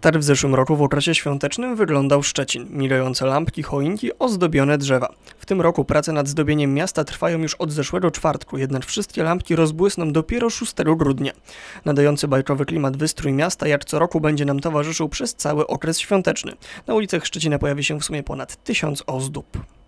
Tak w zeszłym roku w okresie świątecznym wyglądał Szczecin. Milające lampki, choinki, ozdobione drzewa. W tym roku prace nad zdobieniem miasta trwają już od zeszłego czwartku, jednak wszystkie lampki rozbłysną dopiero 6 grudnia. Nadający bajkowy klimat wystrój miasta jak co roku będzie nam towarzyszył przez cały okres świąteczny. Na ulicach Szczecina pojawi się w sumie ponad tysiąc ozdób.